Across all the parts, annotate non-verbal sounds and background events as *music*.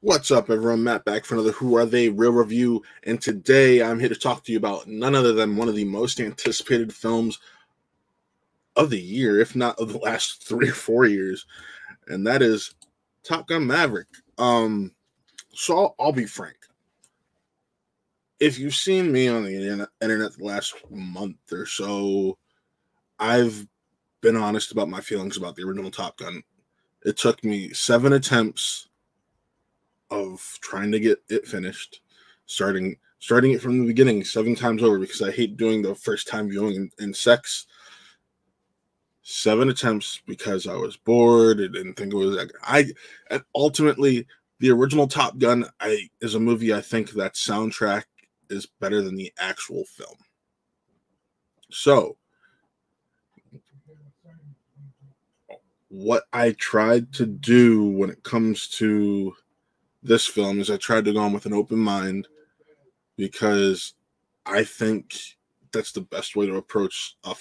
What's up, everyone? Matt back for another Who Are They Reel Review. And today I'm here to talk to you about none other than one of the most anticipated films of the year, if not of the last *laughs* three or four years. And that is Top Gun Maverick. Um, so I'll, I'll be frank. If you've seen me on the internet, the last month or so, I've been honest about my feelings about the original Top Gun. It took me seven attempts of trying to get it finished, starting starting it from the beginning seven times over because I hate doing the first time viewing in, in sex. Seven attempts because I was bored. and didn't think it was like I. And ultimately, the original Top Gun I is a movie I think that soundtrack is better than the actual film. So, what I tried to do when it comes to this film is I tried to go on with an open mind because I think that's the best way to approach a,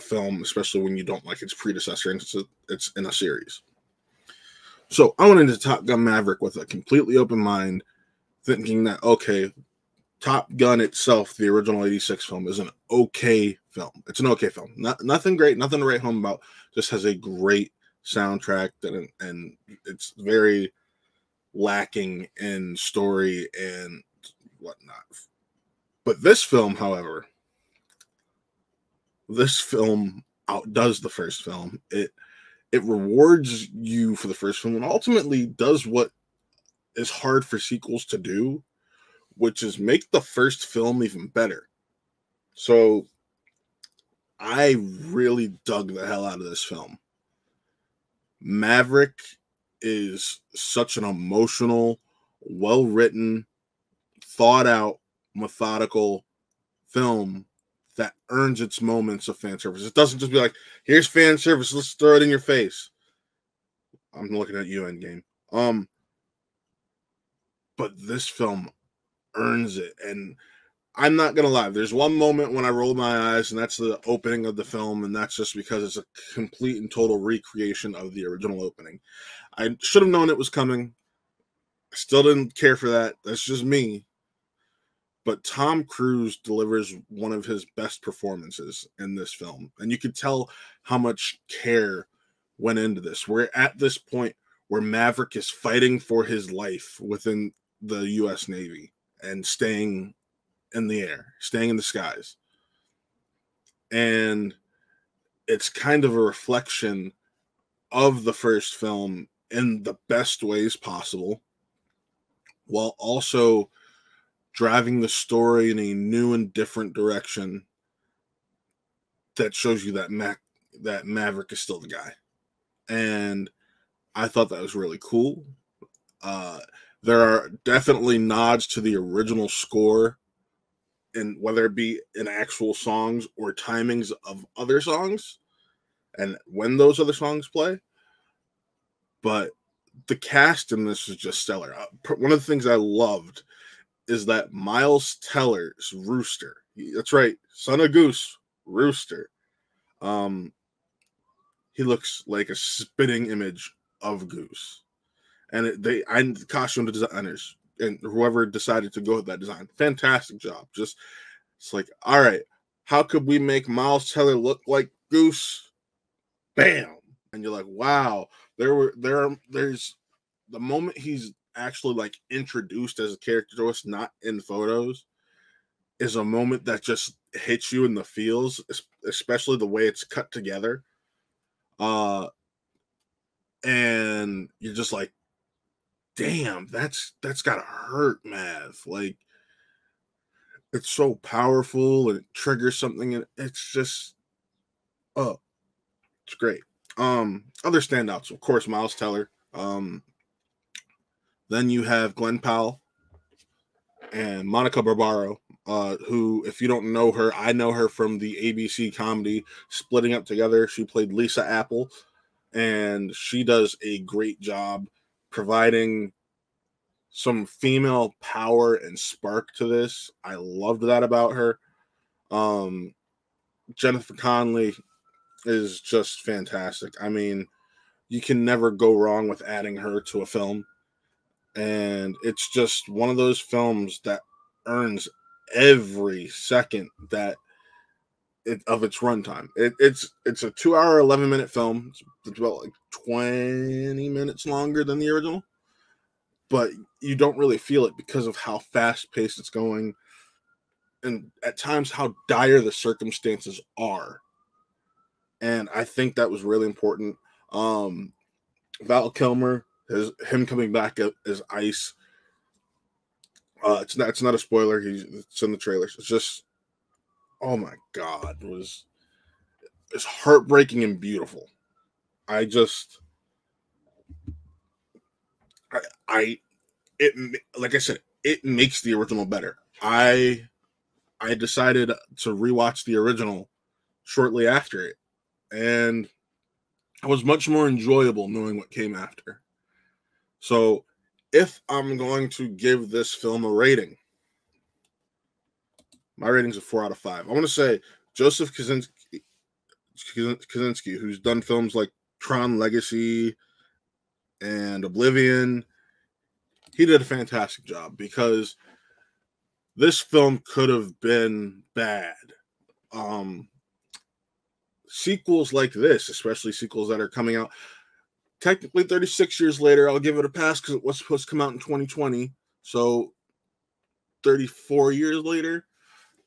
film, especially when you don't like its predecessor and it's, a, it's in a series. So I went into Top Gun Maverick with a completely open mind, thinking that okay, Top Gun itself, the original '86 film, is an okay film. It's an okay film. Not, nothing great, nothing to write home about. Just has a great soundtrack and and it's very lacking in story and whatnot. But this film, however, this film outdoes the first film. It it rewards you for the first film and ultimately does what is hard for sequels to do, which is make the first film even better. So I really dug the hell out of this film. Maverick is such an emotional, well written, thought out, methodical film that earns its moments of fan service. It doesn't just be like, here's fan service, let's throw it in your face. I'm looking at you, Endgame. Um, but this film earns it. And I'm not gonna lie, there's one moment when I rolled my eyes, and that's the opening of the film, and that's just because it's a complete and total recreation of the original opening. I should have known it was coming. I still didn't care for that. That's just me. But Tom Cruise delivers one of his best performances in this film. And you could tell how much care went into this. We're at this point where Maverick is fighting for his life within the US Navy and staying in the air, staying in the skies. And it's kind of a reflection of the first film in the best ways possible while also driving the story in a new and different direction that shows you that Mac that Maverick is still the guy. And I thought that was really cool. Uh, there are definitely nods to the original score and whether it be in actual songs or timings of other songs and when those other songs play but the cast in this is just stellar. Uh, one of the things I loved is that Miles Teller's Rooster. That's right, son of Goose, Rooster. Um, he looks like a spitting image of Goose, and it, they and the costume designers and whoever decided to go with that design, fantastic job. Just it's like, all right, how could we make Miles Teller look like Goose? Bam, and you're like, wow, there were there there's the moment he's actually like introduced as a character to us, not in photos, is a moment that just hits you in the feels, especially the way it's cut together. Uh and you're just like, damn, that's that's gotta hurt, Mav. Like it's so powerful and it triggers something, and it's just oh, it's great. Um, other standouts, of course, Miles Teller. Um, then you have Glen Powell and Monica Barbaro, uh, who, if you don't know her, I know her from the ABC comedy Splitting Up Together. She played Lisa Apple, and she does a great job providing some female power and spark to this. I loved that about her. Um, Jennifer Connelly is just fantastic. I mean, you can never go wrong with adding her to a film. and it's just one of those films that earns every second that it, of its runtime. It, it's it's a two hour eleven minute film. It's, about like twenty minutes longer than the original, but you don't really feel it because of how fast paced it's going, and at times how dire the circumstances are. And I think that was really important. Um, Val Kilmer, his him coming back as Ice. Uh, it's not it's not a spoiler. He's it's in the trailers. It's just oh my god, it was it's heartbreaking and beautiful. I just I I it like I said, it makes the original better. I I decided to rewatch the original shortly after it, and it was much more enjoyable knowing what came after. So, if I'm going to give this film a rating, my rating's a four out of five. I want to say Joseph Kosinski, who's done films like Tron Legacy and Oblivion, he did a fantastic job because this film could have been bad. Um, sequels like this, especially sequels that are coming out technically 36 years later, I'll give it a pass because it was supposed to come out in 2020. So 34 years later,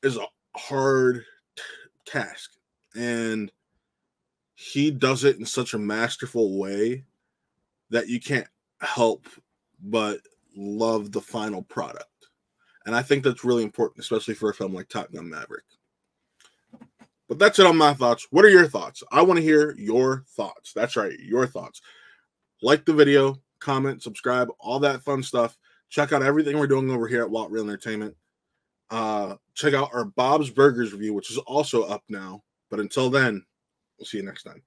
is a hard t- task and he does it in such a masterful way that you can't help but love the final product. And i think that's really important especially for a film like top gun maverick. But that's it on my thoughts. What are your thoughts? I want to hear your thoughts. That's right your thoughts. Like the video comment subscribe all that fun stuff. Check out everything we're doing over here at WAT Reel Entertainment uh, check out our Bob's Burgers review, which is also up now. But until then, we'll see you next time.